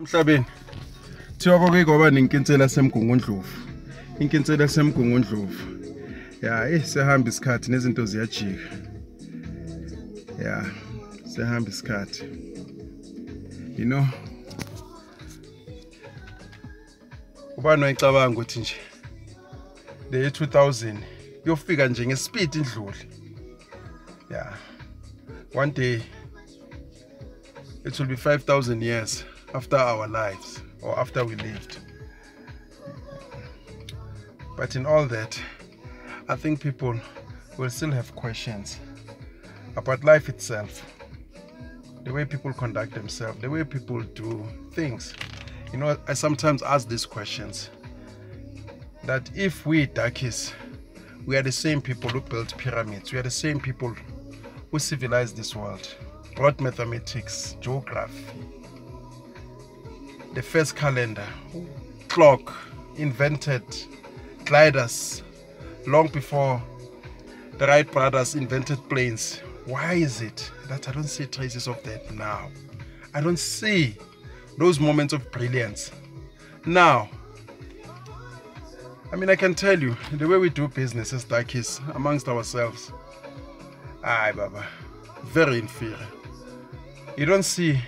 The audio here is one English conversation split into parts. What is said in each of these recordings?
emhlabeni thiwa koke kwaba nenkinsela semgungundlovu. Inkinsela semgungundlovu. Ya eh sehamba isikhathi nezinto ziyajika. Ya sehamba isikhathi. You know? Ubani wayicabanga ukuthi nje le 2000 yofika nje ngespeed indlule yeah one day it will be 5000 years. After our lives or after we lived. But in all that i think people will still have questions about life itself the way people conduct themselves the way people do things. You know i sometimes ask these questions that if we darkies we are the same people who built pyramids we are the same people who civilized this world brought mathematics geography the first calendar clock invented gliders long before the Wright brothers invented planes. Why is it that I don't see traces of that now? I don't see those moments of brilliance now. I mean, I can tell you the way we do business as darkies amongst ourselves. Aye, Baba, very inferior. You don't see,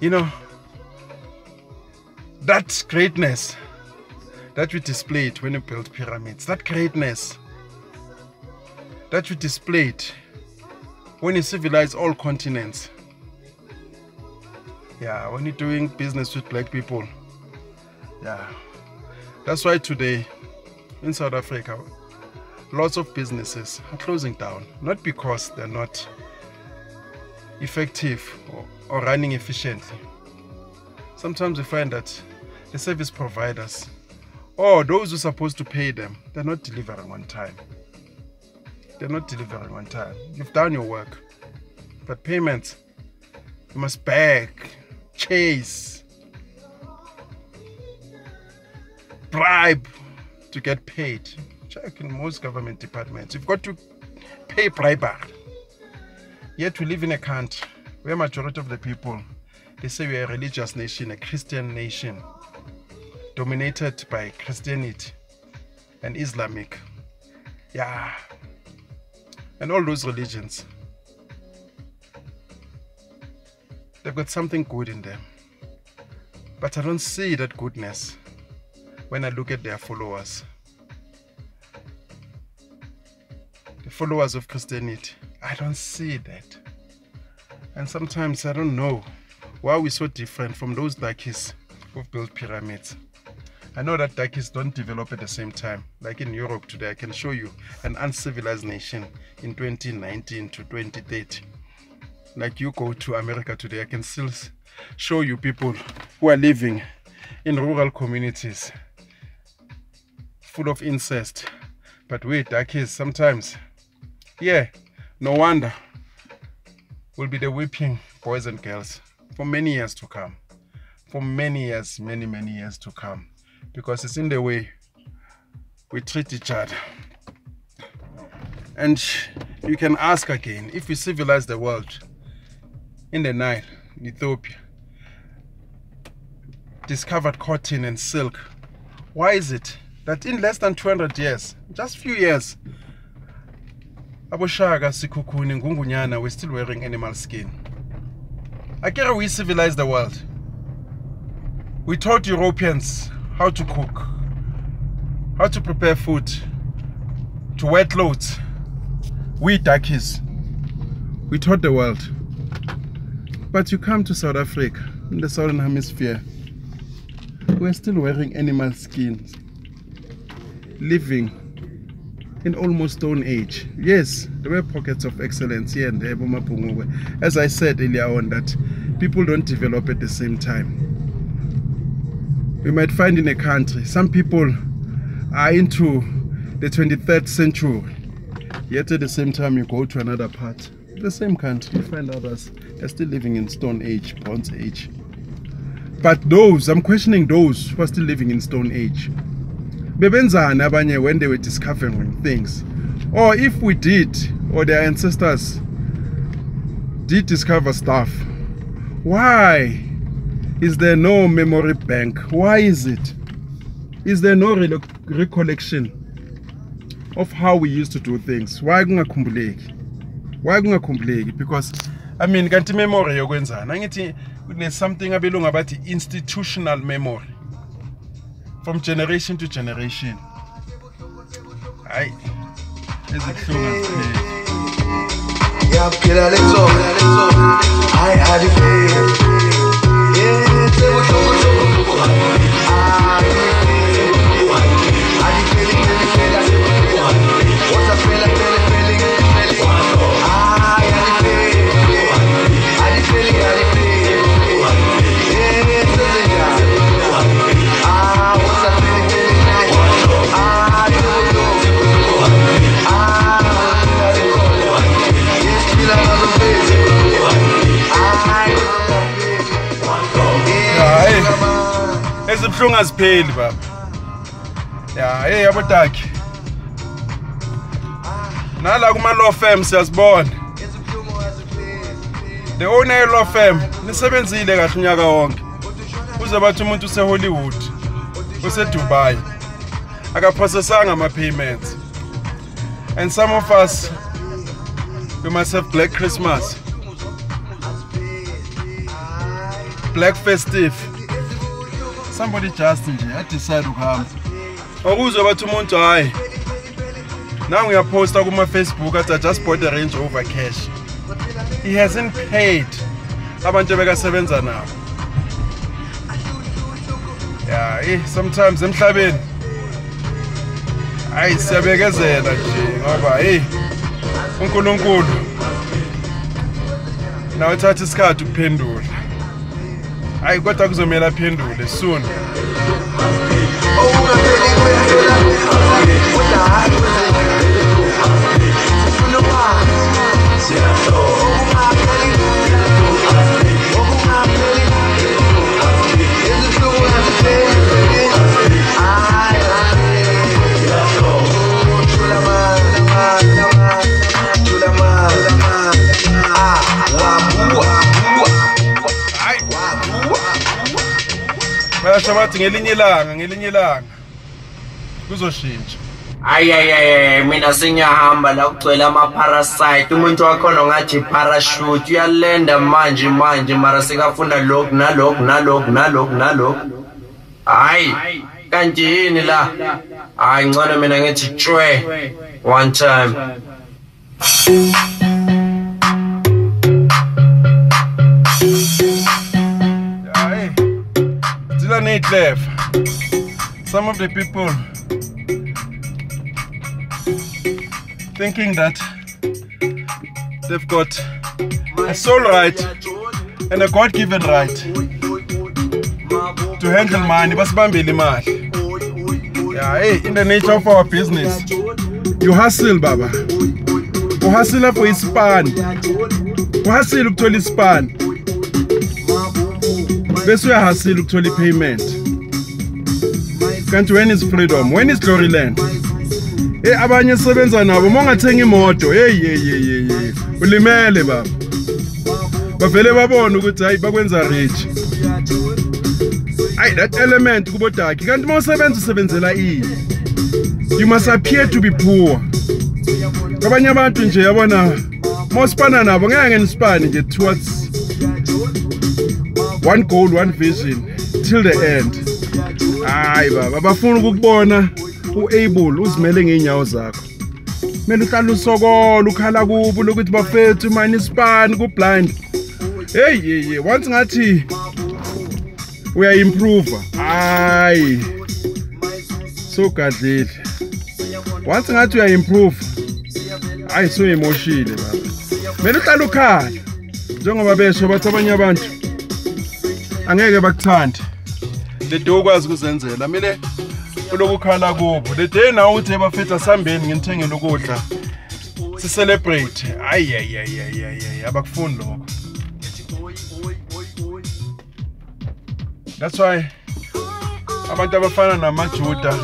you know, that greatness that we displayed when we built pyramids, that greatness that we displayed when you civilize all continents. Yeah, when you're doing business with black people. Yeah. That's why today in South Africa, lots of businesses are closing down. Not because they're not effective or, or running efficiently. Sometimes we find that the service providers or those who are supposed to pay them, they're not delivering on time. They're not delivering on time. You've done your work. But payments, you must beg, chase, bribe to get paid. Check in most government departments. You've got to pay bribery. Yet we live in a country where majority of the people, they say we are a religious nation, a Christian nation, dominated by Christianity and Islamic. Yeah. And all those religions. They've got something good in them. But I don't see that goodness when I look at their followers. The followers of Christianity. I don't see that. And sometimes I don't know why we're so different from those darkies who've built pyramids. I know that darkies don't develop at the same time. Like in Europe today, I can show you an uncivilized nation in 2019 to 2030. Like you go to America today, I can still show you people who are living in rural communities full of incest. But we darkies sometimes, yeah, no wonder will be the whipping boys and girls for many years to come. For many years, many, many years to come. Because it's in the way we treat each other. And you can ask again if we civilize the world in the Nile, in Ethiopia, discovered cotton and silk, why is it that in less than 200 years, just few years, Aboshaka, Sikukuni, Ngungunyana were still wearing animal skin? Akira, we civilized the world. We taught Europeans how to cook, how to prepare food, to wear clothes. We darkies, we taught the world. But you come to South Africa, in the southern hemisphere, we're still wearing animal skins, living in almost stone age. Yes, there were pockets of excellence here and there, as I said earlier on, that people don't develop at the same time. We might find in a country some people are into the 23rd century, yet at the same time you go to another part, the same country, you find others are still living in stone age, bronze age. But those, I'm questioning those who are still living in stone age. Bebenzani abanye when they were discovering things. Or if we did or their ancestors did discover stuff why is there no memory bank? Why is it? Is there no re recollection of how we used to do things? Why kungakhumbuleki? Why kungakhumbuleki? Because i mean kanti memory yokwenzana angithi kune something abelungu abathi institutional memory from generation to generation. Hayi ezibuhlungu azipheli Yaphila lezo I had it Yeah, sebo sebo ezibuhlungu azipheli baba. Ya hey yabo takhe nala kuma law firm siyazibona. The owner ye law firm nisebenzile kahle unyaka wonke. Uze bathi umuntu use Hollywood use Dubai akaprocessanga ama payments and some of us we must have black christmas. Black festive somebody just nje adecide ukuhamba okuzwe bathi umuntu hayi nangu uyaposta kuma-facebook athi i just bought a range over cash. He hasn't paid. Abantu ebekasebenza nabo. Ya eh sometimes emhlabeni. Hayi siyabekezela nje ngoba hey uNkulunkulu nawe thatha isikhathi ukuphendula hayi kodwa kuzomela aphendule soon. Bayasho bathi ngelinye ilanga ngelinye ilanga. Kuzoshintsha. Ayayayay mina sengiyahamba la kugcwele ama-parasite. Umuntu wakhona ngathi parashute uyalenda manje manje mara sekafuna lokhu nalokhu nalokhu nalokhu nalokhu. Hhayi kanti yini la? Hhayi ngcono mina ngithi tshwe. One time. Zila ney'clever. Some of the people thinking that they've got a soul right and a God-given right to handle money basibambele imali. Yeah, hey, in the nature of our business, you hustle baba. Uhustle for ispan. Uhustle ukuthola ispan. Bese uyahasila ukuthola i-payment. Kanti when is freedom? When is gloryland eyi abanye sebenza nabo uma ungathenga imoto heyi yeyi yeyi yeyi ulimele baba. Bavele babone ukuthi hayi bakwenza rich. Hayi that element kubodaki. Kanti uma usebenza usebenzela ini? You must appear to be poor. Kwabanye abantu nje yabona uma usipana nabo ngeke ngisipane nje towards one goal one vision till the end. Hayi baba bafuna ukukubona uable uzimele ngeenyawo zakho. Kumele uhlala usokola ukhala kubo lokuthi bafethu mani ispan ku-blind. Heyi hey, hey, once ngathi uyaimprove hayi sogadlile once ngathi uyaimprove hayi soyimoshile baba. Kumele uhlala ukhala njengoba besho bathi abanye abantu angeke bakuthande. Le day ukwazi ukuzenzela kumele uloku ukhala kubo le day nawe uthi ebafetha sambeni nginithengele ukudla sicelebrate. Hayi hayi hayi hayi hayi abakufuni lokho. That's why abantu abafana namajuda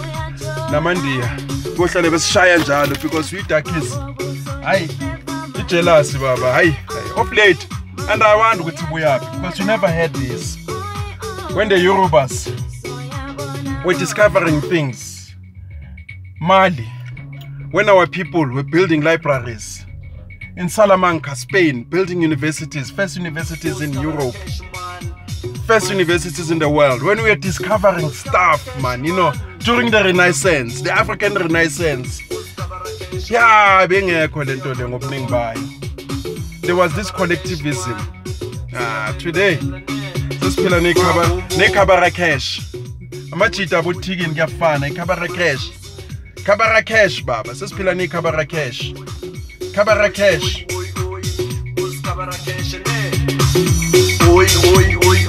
namandiya kohlale besishaya njalo because we darkies hayi ijealousy baba hayi of late. And i wonder ukuthi buyaphi because you never had this when the Yorubas were discovering things. Mali, when our people were building libraries. In Salamanca, Spain, building universities, first universities in Europe, first universities in the world. When we were discovering stuff, man, you know, during the Renaissance, the African Renaissance. Yeah, ngobuningi bayo. There was this collectivism. Ah, today sesiphila nekhaba nekhabara cash. Amajita abuthikini kuyafana ikhabara cash. Khabara cash baba, sesiphila nekhabara cash. Khabara cash. Oi, oi, oi,